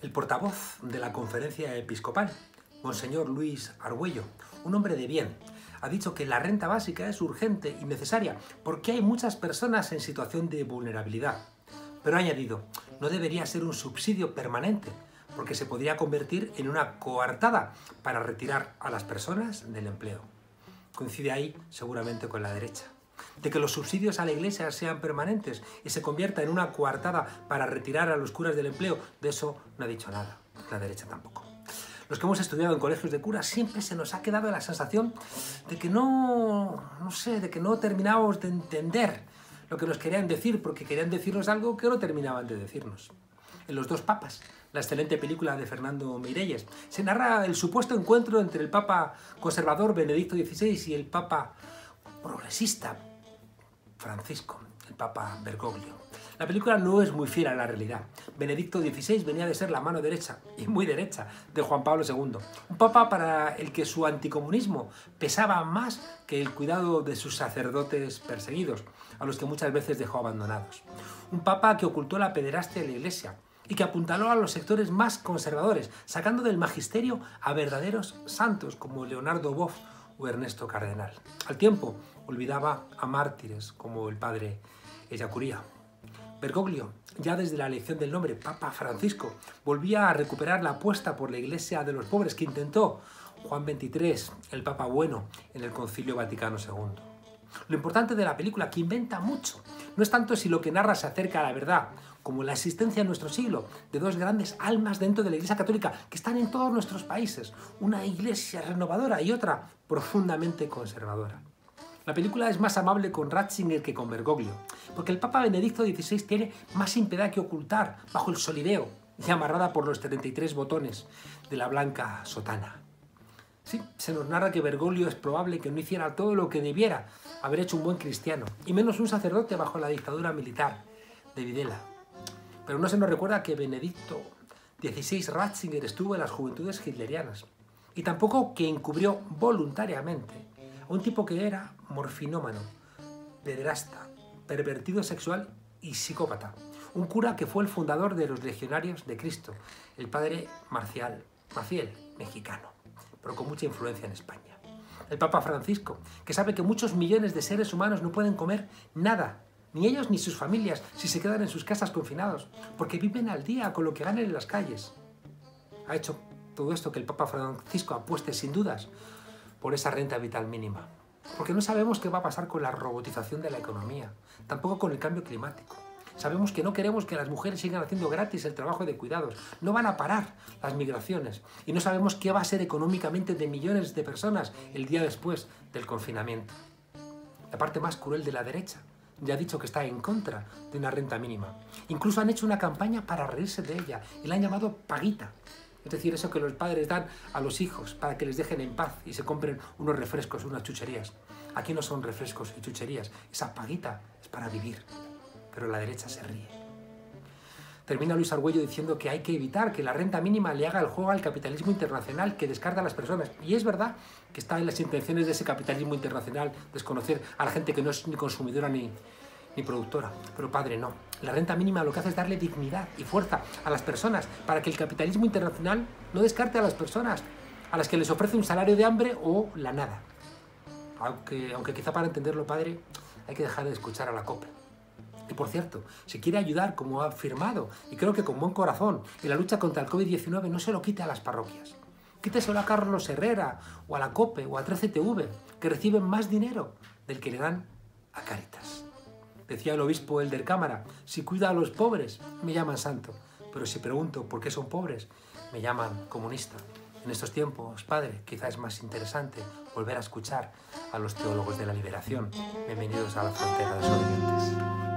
El portavoz de la conferencia episcopal, Monseñor Luis Argüello, un hombre de bien, ha dicho que la renta básica es urgente y necesaria porque hay muchas personas en situación de vulnerabilidad. Pero ha añadido, no debería ser un subsidio permanente, porque se podría convertir en una coartada para retirar a las personas del empleo. Coincide ahí seguramente con la derecha de que los subsidios a la iglesia sean permanentes y se convierta en una coartada para retirar a los curas del empleo, de eso no ha dicho nada, la derecha tampoco. Los que hemos estudiado en colegios de curas siempre se nos ha quedado la sensación de que no, no sé, de que no terminábamos de entender lo que nos querían decir, porque querían decirnos algo que no terminaban de decirnos. En Los dos papas, la excelente película de Fernando Meirelles, se narra el supuesto encuentro entre el papa conservador Benedicto XVI y el papa progresista Francisco, el Papa Bergoglio. La película no es muy fiel a la realidad. Benedicto XVI venía de ser la mano derecha, y muy derecha, de Juan Pablo II. Un papa para el que su anticomunismo pesaba más que el cuidado de sus sacerdotes perseguidos, a los que muchas veces dejó abandonados. Un papa que ocultó la pederastia de la iglesia, y que apuntaló a los sectores más conservadores, sacando del magisterio a verdaderos santos como Leonardo Boff o Ernesto Cardenal. Al tiempo, olvidaba a mártires como el padre Ellacuría. Bergoglio, ya desde la elección del nombre Papa Francisco, volvía a recuperar la apuesta por la Iglesia de los pobres que intentó Juan XXIII, el Papa Bueno, en el Concilio Vaticano II. Lo importante de la película, que inventa mucho, no es tanto si lo que narra se acerca a la verdad, como la existencia en nuestro siglo de dos grandes almas dentro de la Iglesia Católica que están en todos nuestros países, una Iglesia renovadora y otra profundamente conservadora. La película es más amable con Ratzinger que con Bergoglio, porque el Papa Benedicto XVI tiene más impiedad que ocultar bajo el solideo y amarrada por los 33 botones de la blanca sotana. Sí, se nos narra que Bergoglio es probable que no hiciera todo lo que debiera haber hecho un buen cristiano, y menos un sacerdote bajo la dictadura militar de Videla. Pero no se nos recuerda que Benedicto XVI Ratzinger estuvo en las juventudes hitlerianas, y tampoco que encubrió voluntariamente un tipo que era morfinómano, pederasta, pervertido sexual y psicópata. Un cura que fue el fundador de los legionarios de Cristo, el padre Marcial, Maciel, mexicano pero con mucha influencia en España. El Papa Francisco, que sabe que muchos millones de seres humanos no pueden comer nada, ni ellos ni sus familias, si se quedan en sus casas confinados, porque viven al día con lo que ganan en las calles. Ha hecho todo esto que el Papa Francisco apueste sin dudas por esa renta vital mínima. Porque no sabemos qué va a pasar con la robotización de la economía, tampoco con el cambio climático. Sabemos que no queremos que las mujeres sigan haciendo gratis el trabajo de cuidados. No van a parar las migraciones. Y no sabemos qué va a ser económicamente de millones de personas el día después del confinamiento. La parte más cruel de la derecha ya ha dicho que está en contra de una renta mínima. Incluso han hecho una campaña para reírse de ella y la han llamado paguita. Es decir, eso que los padres dan a los hijos para que les dejen en paz y se compren unos refrescos, unas chucherías. Aquí no son refrescos y chucherías, esa paguita es para vivir pero la derecha se ríe. Termina Luis Argüello diciendo que hay que evitar que la renta mínima le haga el juego al capitalismo internacional que descarta a las personas. Y es verdad que está en las intenciones de ese capitalismo internacional desconocer a la gente que no es ni consumidora ni, ni productora. Pero padre, no. La renta mínima lo que hace es darle dignidad y fuerza a las personas para que el capitalismo internacional no descarte a las personas a las que les ofrece un salario de hambre o la nada. Aunque, aunque quizá para entenderlo, padre, hay que dejar de escuchar a la COPE. Y por cierto, si quiere ayudar, como ha afirmado, y creo que con buen corazón, en la lucha contra el COVID-19, no se lo quite a las parroquias. Quíteselo a Carlos Herrera, o a la COPE, o a 13TV, que reciben más dinero del que le dan a Cáritas. Decía el obispo Elder Cámara, si cuida a los pobres, me llaman santo, pero si pregunto por qué son pobres, me llaman comunista. En estos tiempos, padre, quizá es más interesante volver a escuchar a los teólogos de la liberación. Bienvenidos a la frontera de los